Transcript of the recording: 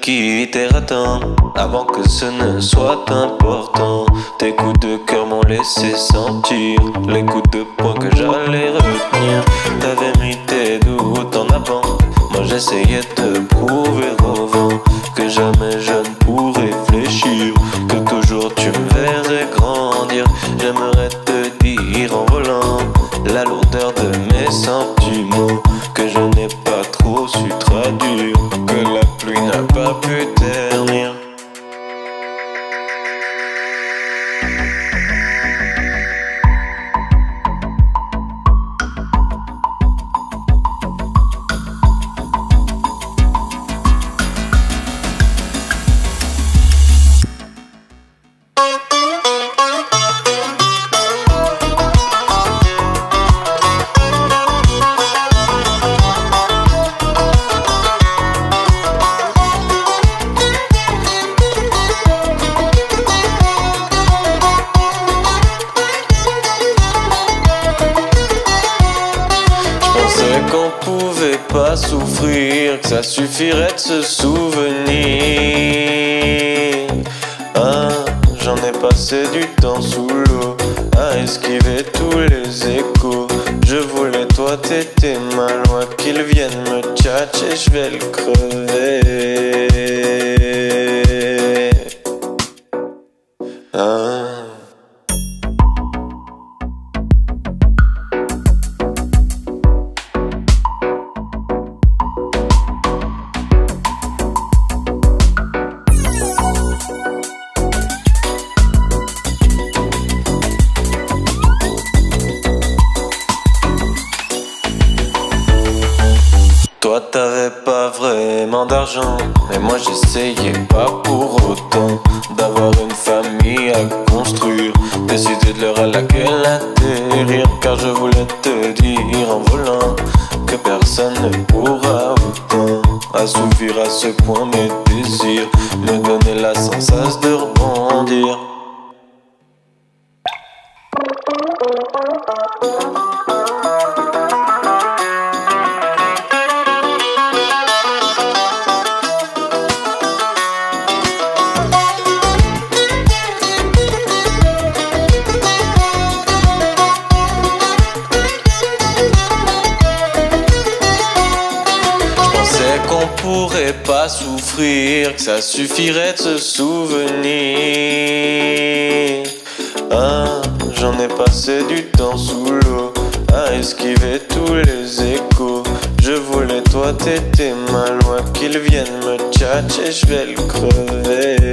quitter à avant que ce ne soit important. Tes coups de cœur m'ont laissé sentir les coups de poing que j'allais retenir. T'avais mis tes doutes en avant. Moi j'essayais de prouver au vent que jamais je qu'on pouvait pas souffrir, que ça suffirait de se souvenir. Ah, j'en ai passé du temps sous l'eau, à esquiver tous les échos. Je voulais toi, t'étais mal loin, qu'il vienne me tchatcher, je vais le crever. Toi t'avais pas vraiment d'argent, mais moi j'essayais pas pour autant d'avoir une famille à construire, décider de l'heure à laquelle atterrir, car je voulais te dire en volant que personne ne pourra autant assouvir à ce point mes désirs, me donner la sensation de rebondir. Qu'on pourrait pas souffrir, que ça suffirait de se souvenir. Ah, j'en ai passé du temps sous l'eau, à esquiver tous les échos. Je voulais toi, t'étais mal loin, qu'il vienne me tchatcher, je vais le crever.